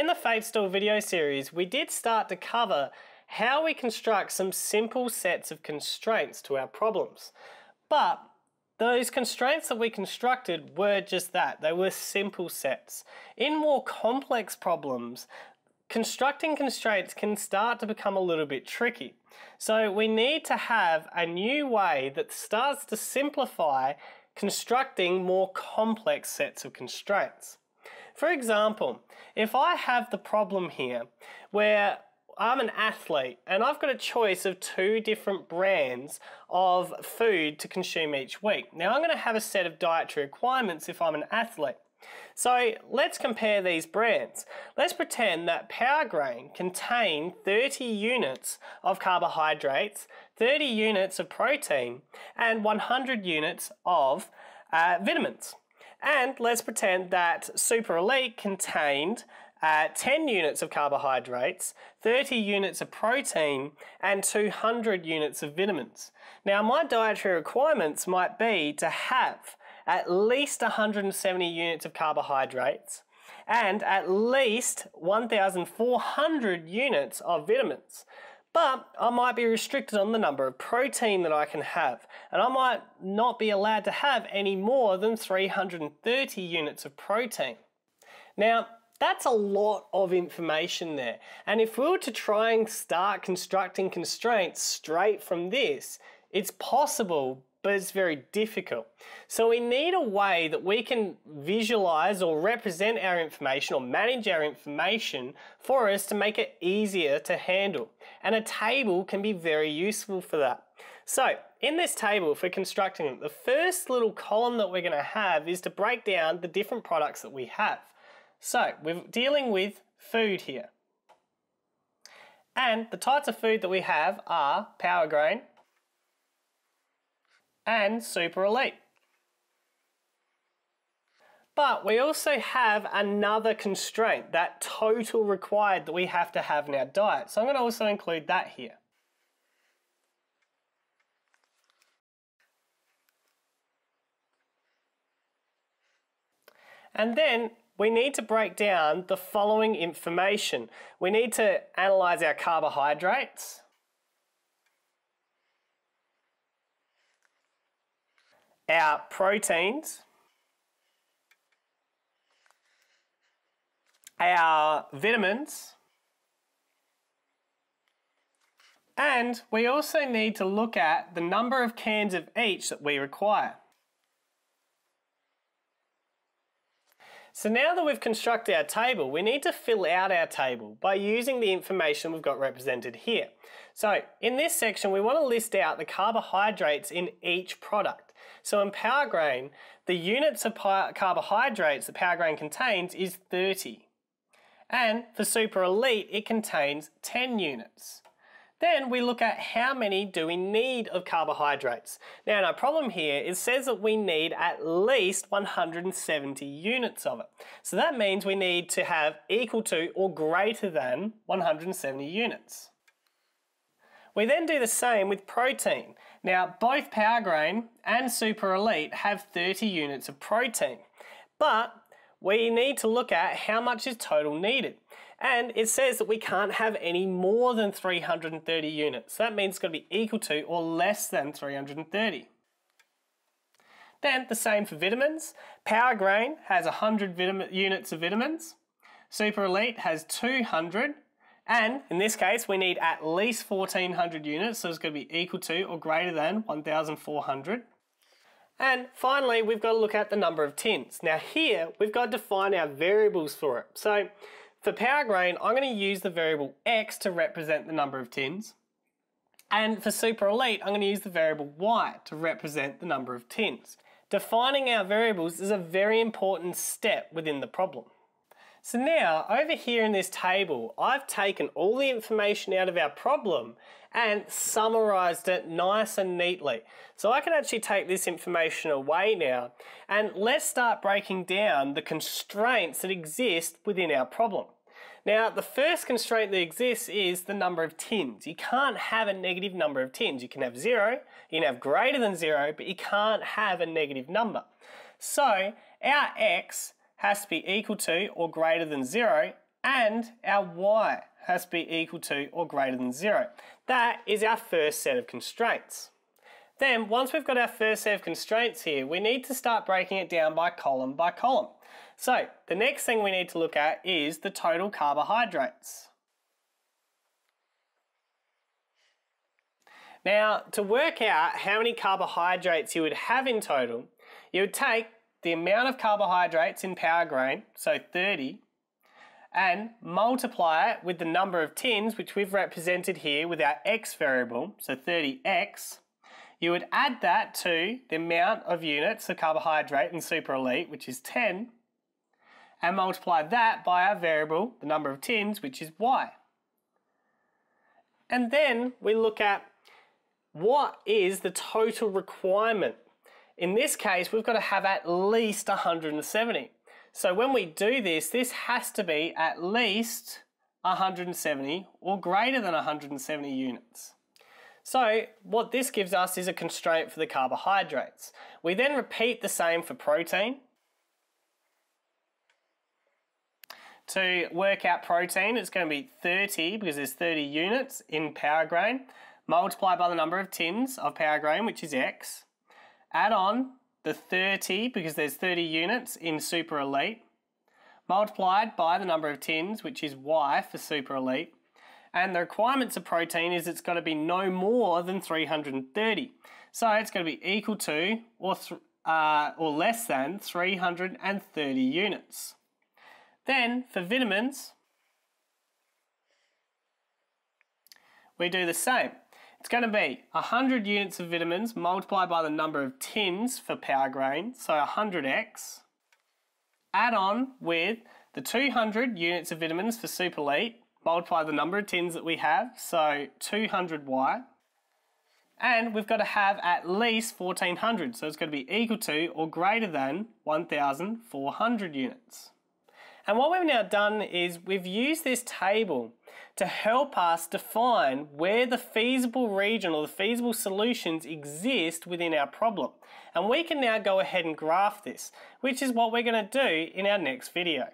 In the Fate video series, we did start to cover how we construct some simple sets of constraints to our problems. But those constraints that we constructed were just that, they were simple sets. In more complex problems, constructing constraints can start to become a little bit tricky. So we need to have a new way that starts to simplify constructing more complex sets of constraints. For example, if I have the problem here where I'm an athlete and I've got a choice of two different brands of food to consume each week. Now I'm going to have a set of dietary requirements if I'm an athlete. So let's compare these brands. Let's pretend that Power Grain contain 30 units of carbohydrates, 30 units of protein, and 100 units of uh, vitamins. And let's pretend that Super Elite contained uh, 10 units of carbohydrates, 30 units of protein, and 200 units of vitamins. Now, my dietary requirements might be to have at least 170 units of carbohydrates and at least 1,400 units of vitamins. But I might be restricted on the number of protein that I can have, and I might not be allowed to have any more than 330 units of protein. Now, that's a lot of information there. And if we were to try and start constructing constraints straight from this, it's possible, but it's very difficult. So we need a way that we can visualize or represent our information or manage our information for us to make it easier to handle. And a table can be very useful for that. So in this table, if we're constructing it, the first little column that we're gonna have is to break down the different products that we have. So we're dealing with food here. And the types of food that we have are power grain, and super elite. But we also have another constraint, that total required that we have to have in our diet. So I'm going to also include that here. And then we need to break down the following information. We need to analyze our carbohydrates, our proteins, our vitamins, and we also need to look at the number of cans of each that we require. So now that we've constructed our table, we need to fill out our table by using the information we've got represented here. So in this section, we want to list out the carbohydrates in each product. So in Power Grain, the units of carbohydrates that Power Grain contains is 30. And for Super Elite, it contains 10 units. Then we look at how many do we need of carbohydrates. Now our problem here, it says that we need at least 170 units of it. So that means we need to have equal to or greater than 170 units. We then do the same with protein. Now both Power Grain and Super Elite have 30 units of protein, but we need to look at how much is total needed. And it says that we can't have any more than 330 units. So that means it's going to be equal to or less than 330. Then the same for vitamins. Power Grain has 100 units of vitamins. Super Elite has 200. And in this case, we need at least 1400 units, so it's going to be equal to or greater than 1400. And finally, we've got to look at the number of tins. Now here, we've got to define our variables for it. So for power grain, I'm going to use the variable x to represent the number of tins. And for super elite, I'm going to use the variable y to represent the number of tins. Defining our variables is a very important step within the problem. So now, over here in this table, I've taken all the information out of our problem and summarized it nice and neatly. So I can actually take this information away now and let's start breaking down the constraints that exist within our problem. Now, the first constraint that exists is the number of tins. You can't have a negative number of tins. You can have zero, you can have greater than zero, but you can't have a negative number. So, our x has to be equal to or greater than zero and our y has to be equal to or greater than 0. That is our first set of constraints. Then, once we've got our first set of constraints here, we need to start breaking it down by column by column. So, the next thing we need to look at is the total carbohydrates. Now, to work out how many carbohydrates you would have in total, you would take the amount of carbohydrates in power grain, so 30, and multiply it with the number of tins, which we've represented here with our x variable, so 30x. You would add that to the amount of units of carbohydrate in super elite, which is 10, and multiply that by our variable, the number of tins, which is y. And then we look at what is the total requirement. In this case, we've got to have at least 170. So when we do this, this has to be at least 170 or greater than 170 units. So what this gives us is a constraint for the carbohydrates. We then repeat the same for protein. To work out protein, it's going to be 30 because there's 30 units in power grain, multiplied by the number of tins of power grain, which is X. Add on the 30 because there's 30 units in super elite. Multiplied by the number of tins which is y for super elite. And the requirements of protein is it's got to be no more than 330 so it's going to be equal to or uh, or less than 330 units. Then for vitamins we do the same it's going to be 100 units of vitamins multiplied by the number of tins for power grain, so 100x. Add on with the 200 units of vitamins for super elite, multiply the number of tins that we have, so 200y. And we've got to have at least 1400, so it's going to be equal to or greater than 1400 units. And what we've now done is we've used this table to help us define where the feasible region or the feasible solutions exist within our problem. And we can now go ahead and graph this, which is what we're going to do in our next video.